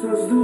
forças do